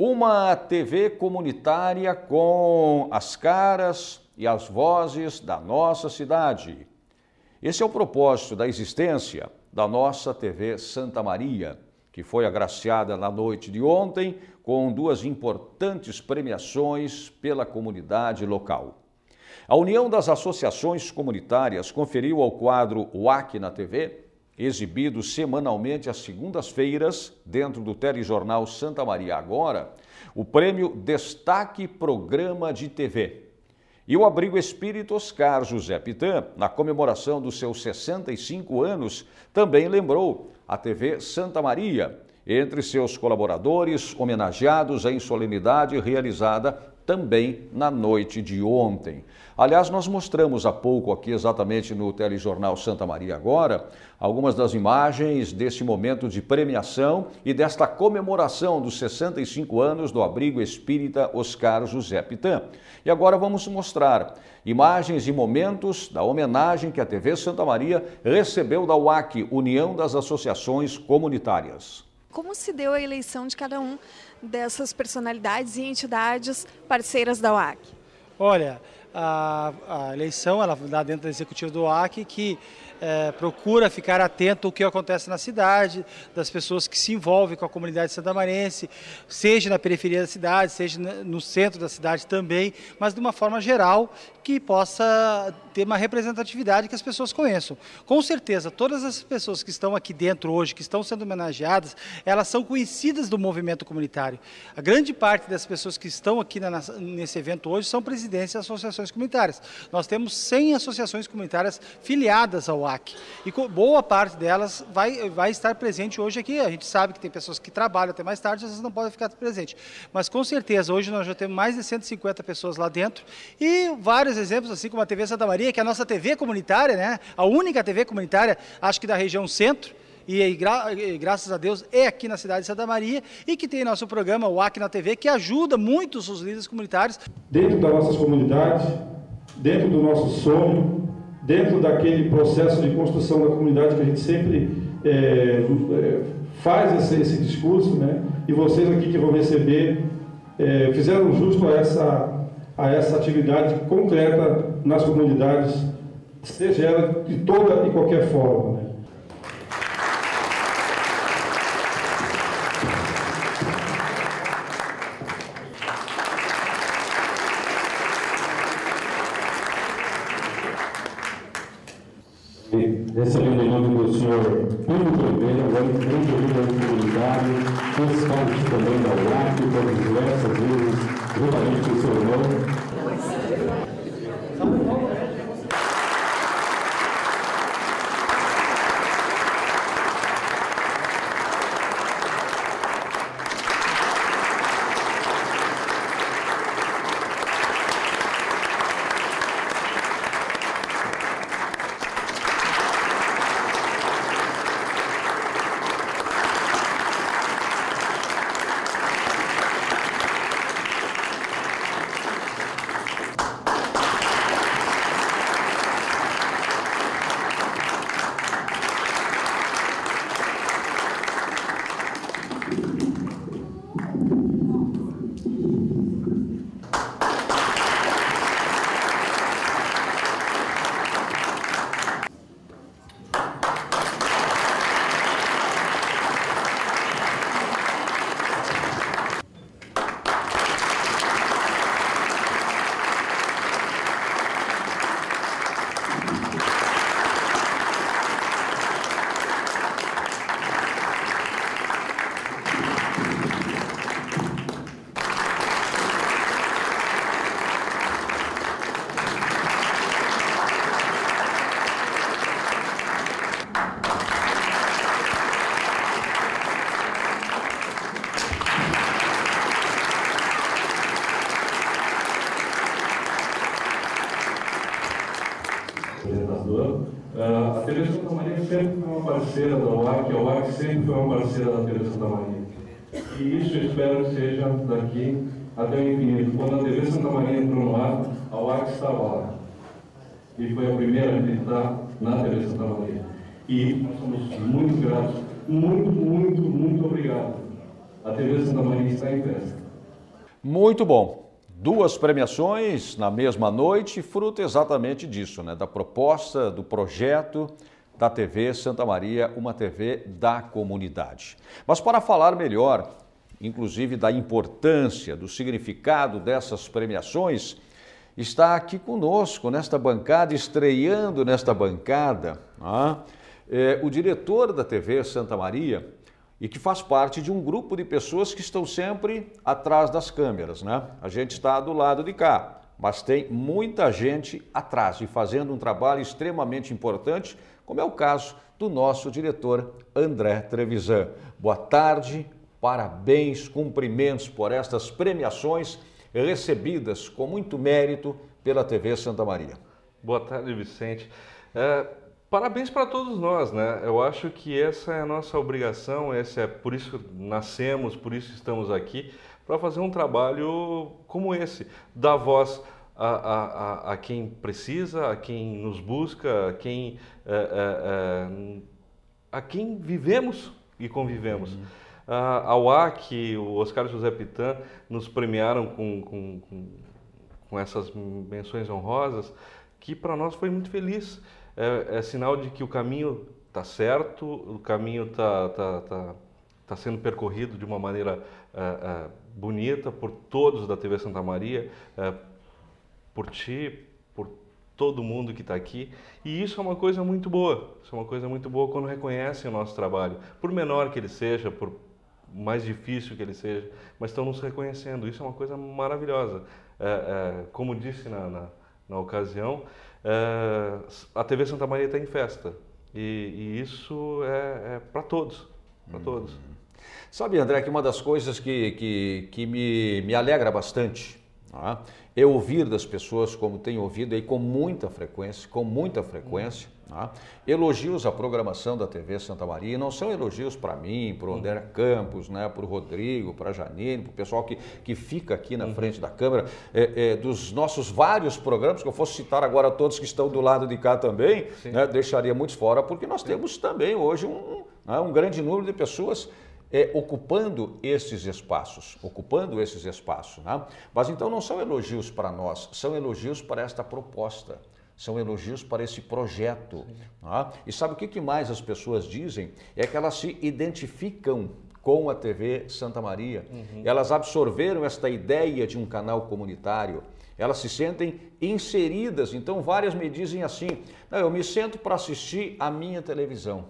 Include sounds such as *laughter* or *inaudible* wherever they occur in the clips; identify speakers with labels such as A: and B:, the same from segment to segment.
A: Uma TV comunitária com as caras e as vozes da nossa cidade. Esse é o propósito da existência da nossa TV Santa Maria, que foi agraciada na noite de ontem com duas importantes premiações pela comunidade local. A União das Associações Comunitárias conferiu ao quadro WAC na TV exibido semanalmente às segundas-feiras, dentro do telejornal Santa Maria Agora, o prêmio Destaque Programa de TV. E o Abrigo Espírito Oscar José Pitã, na comemoração dos seus 65 anos, também lembrou a TV Santa Maria, entre seus colaboradores homenageados em solenidade realizada também na noite de ontem. Aliás, nós mostramos há pouco aqui, exatamente no telejornal Santa Maria Agora, algumas das imagens desse momento de premiação e desta comemoração dos 65 anos do abrigo espírita Oscar José Pitã. E agora vamos mostrar imagens e momentos da homenagem que a TV Santa Maria recebeu da UAC, União das Associações Comunitárias.
B: Como se deu a eleição de cada um dessas personalidades e entidades parceiras da UAC?
C: Olha, a, a eleição ela dá dentro do executivo do UAC que é, procura ficar atento ao que acontece na cidade, das pessoas que se envolvem com a comunidade santamarense, seja na periferia da cidade, seja no centro da cidade também, mas de uma forma geral que possa ter uma representatividade que as pessoas conheçam. Com certeza, todas as pessoas que estão aqui dentro hoje, que estão sendo homenageadas, elas são conhecidas do movimento comunitário. A grande parte das pessoas que estão aqui na, nesse evento hoje são presidentes de associações comunitárias. Nós temos 100 associações comunitárias filiadas ao E boa parte delas vai, vai estar presente hoje aqui. A gente sabe que tem pessoas que trabalham até mais tarde, essas não podem ficar presentes. Mas com certeza, hoje nós já temos mais de 150 pessoas lá dentro e vários exemplos, assim como a TV Santa Maria, que é a nossa TV comunitária, né? a única TV comunitária, acho que da região centro, e, gra e, graças a Deus é aqui na cidade de Santa Maria e que tem nosso programa, o AC na TV, que ajuda muitos os líderes comunitários.
D: Dentro das nossas comunidades, dentro do nosso sonho, dentro daquele processo de construção da comunidade que a gente sempre é, é, faz esse, esse, discurso, né? E vocês aqui que vão receber é, fizeram justo a essa, a essa atividade concreta nas comunidades, seja ela de toda e qualquer forma. Né?
E: Recebendo em nome do senhor Pino Oliveira, o presidente da comunidade, fiscal também da UAC, por diversas vezes, juntamente com o seu irmão,
F: Uh, a TV Santa Maria sempre foi uma parceira da OAC, a OAC sempre foi uma parceira da TV Santa Maria. E isso espero que seja daqui até o infinito. Quando a TV Santa Maria entrou no ar, a OAC estava lá. E foi a primeira a acreditar na TV Santa Maria. E nós somos muito gratos, muito, muito, muito obrigado. A TV Santa Maria está em festa.
A: Muito bom. Duas premiações na mesma noite, fruto exatamente disso, né? Da proposta, do projeto da TV Santa Maria, uma TV da comunidade. Mas para falar melhor, inclusive da importância, do significado dessas premiações, está aqui conosco nesta bancada, estreando nesta bancada, é, o diretor da TV Santa Maria, e que faz parte de um grupo de pessoas que estão sempre atrás das câmeras, né? A gente está do lado de cá, mas tem muita gente atrás e fazendo um trabalho extremamente importante, como é o caso do nosso diretor André Trevisan. Boa tarde, parabéns, cumprimentos por estas premiações recebidas com muito mérito pela TV Santa Maria.
F: Boa tarde, Vicente. É Parabéns para todos nós, né? Eu acho que essa é a nossa obrigação, esse é por isso nascemos, por isso estamos aqui, para fazer um trabalho como esse, dar voz a, a, a, quem precisa, a quem nos busca, a quem, é, é, é, a quem vivemos e convivemos. Uhum. A, a o Oscar José Pitan nos premiaram com, com, com, com essas menções honrosas, que para nós foi muito feliz é, é sinal de que o caminho está certo, o caminho está tá, tá, tá sendo percorrido de uma maneira é, é, bonita por todos da TV Santa Maria, é, por ti, por todo mundo que está aqui. E isso é uma coisa muito boa. Isso é uma coisa muito boa quando reconhecem o nosso trabalho, por menor que ele seja, por mais difícil que ele seja, mas estão nos reconhecendo. Isso é uma coisa maravilhosa. É, como disse na, na, na ocasião, é, a TV Santa Maria está em festa. E, e isso é, é para todos, para todos. Uhum.
A: Sabe, André, que uma das coisas que, que, que me, me alegra bastante é? é ouvir das pessoas, como tenho ouvido aí com muita frequência, com muita frequência, Tá? Elogios à programação da TV Santa Maria, não são elogios para mim, para o André Campos, né, para o Rodrigo, para a Janine, para o pessoal que, que fica aqui na uhum. frente da câmera, é, é, dos nossos vários programas, que eu fosse citar agora todos que estão do lado de cá também, né, deixaria muitos fora, porque nós temos também hoje um, né, um grande número de pessoas é, ocupando esses espaços, ocupando esses espaços. Né? Mas então não são elogios para nós, são elogios para esta proposta são elogios para esse projeto. Tá? E sabe o que mais as pessoas dizem? É que elas se identificam com a TV Santa Maria. Uhum. Elas absorveram esta ideia de um canal comunitário. Elas se sentem inseridas. Então, várias me dizem assim: não, eu me sento para assistir a minha televisão,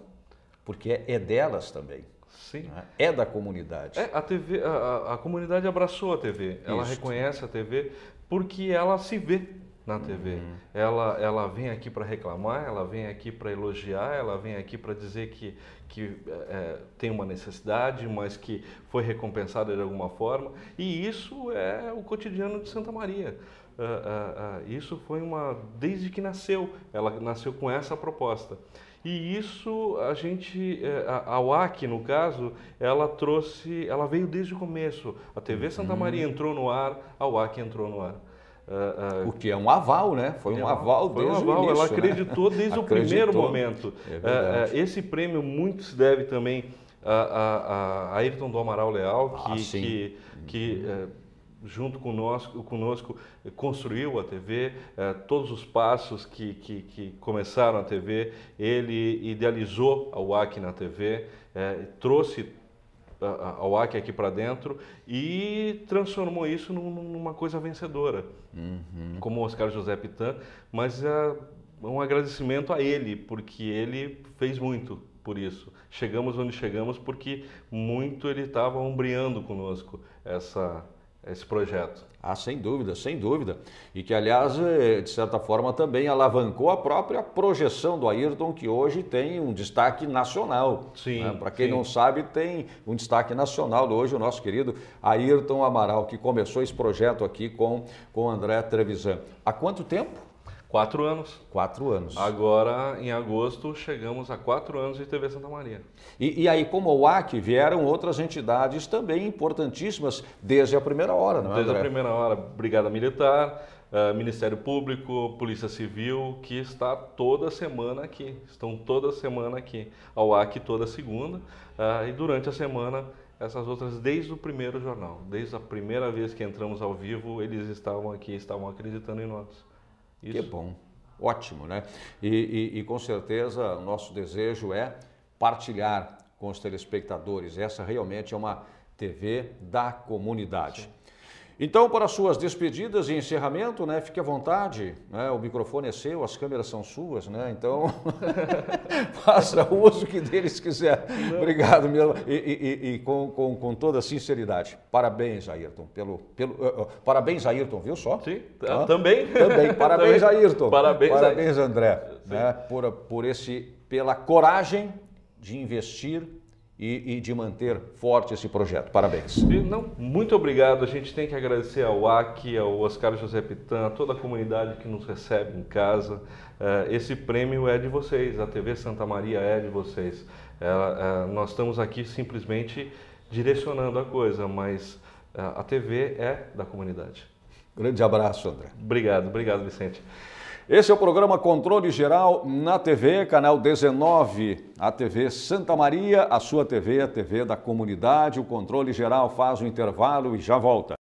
A: porque é, delas também. Sim. Né? É da comunidade.
F: É, a, TV, a, a, comunidade abraçou a TV. Ela Isso. reconhece a TV porque ela se vê na TV. Uhum. Ela, ela vem aqui para reclamar, ela vem aqui para elogiar, ela vem aqui para dizer que, que é, tem uma necessidade, mas que foi recompensada de alguma forma. E isso é o cotidiano de Santa Maria. Uh, uh, uh, isso foi uma. desde que nasceu, ela nasceu com essa proposta. E isso a gente, eh, a, UAC no caso, ela trouxe, ela veio desde o começo. A TV Santa uhum. Maria entrou no ar, a UAC entrou no ar.
A: Uh, uh, o que é um aval, né? Foi um é, aval foi desde um aval. o início.
F: Ela né? acreditou né? desde o *laughs* primeiro momento. É uh, esse prêmio muito se deve também a, a, a Ayrton do Amaral Leal, que, ah, que, que junto conosco, conosco construiu a TV, todos os passos que, que, que, começaram a TV, ele idealizou a UAC na TV, trouxe a UAC aqui para dentro e transformou isso numa coisa vencedora, uhum. como o Oscar José Pitan, mas é um agradecimento a ele, porque ele fez muito por isso. Chegamos onde chegamos porque muito ele estava ombreando conosco essa, esse projeto.
A: Ah, sem dúvida, sem dúvida. E que, aliás, eh, de certa forma também alavancou a própria projeção do Ayrton, que hoje tem um destaque nacional. Sim. Né? Para quem sim. não sabe, tem um destaque nacional hoje, o nosso querido Ayrton Amaral, que começou esse projeto aqui com o André Trevisan. Há quanto tempo?
F: Quatro anos.
A: Quatro anos.
F: Agora, em agosto, chegamos a quatro anos de TV Santa Maria.
A: E, e aí, como o AC, vieram outras entidades também importantíssimas desde a primeira hora, não é,
F: Desde André? a primeira hora, Brigada Militar, uh, Ministério Público, Polícia Civil, que está toda semana aqui. Estão toda semana aqui. A UAC toda segunda. Uh, e durante a semana essas outras desde o primeiro jornal. Desde a primeira vez que entramos ao vivo, eles estavam aqui, estavam acreditando em nós.
A: Isso. Que bom, ótimo, né? E, e, e com certeza o nosso desejo é partilhar com os telespectadores. Essa realmente é uma TV da comunidade. Sim. Então, para suas despedidas e encerramento, né, fique à vontade, né, o microfone é seu, as câmeras são suas, né, então *laughs* faça o uso que deles quiser. Obrigado mesmo, e, e, e com, com, com, toda sinceridade. Parabéns, Ayrton, pelo, pelo uh, uh, parabéns, Ayrton, viu só?
F: Sim, ah, também.
A: Também, *laughs* parabéns, também. Ayrton.
F: Parabéns,
A: parabéns André, né, por, por esse, pela coragem de investir e, e, de manter forte esse projeto. Parabéns.
F: Não, muito obrigado. A gente tem que agradecer ao AC, ao Oscar José Pitan, a toda a comunidade que nos recebe em casa. Eh, esse prêmio é de vocês, a TV Santa Maria é de vocês. Eh, eh, nós estamos aqui simplesmente direcionando a coisa, mas a TV é da comunidade.
A: Grande abraço, André.
F: Obrigado, obrigado, Vicente.
A: Esse é o programa Controle Geral na TV, canal 19, a TV Santa Maria, a sua TV, a TV da comunidade. O Controle Geral faz o intervalo e já volta.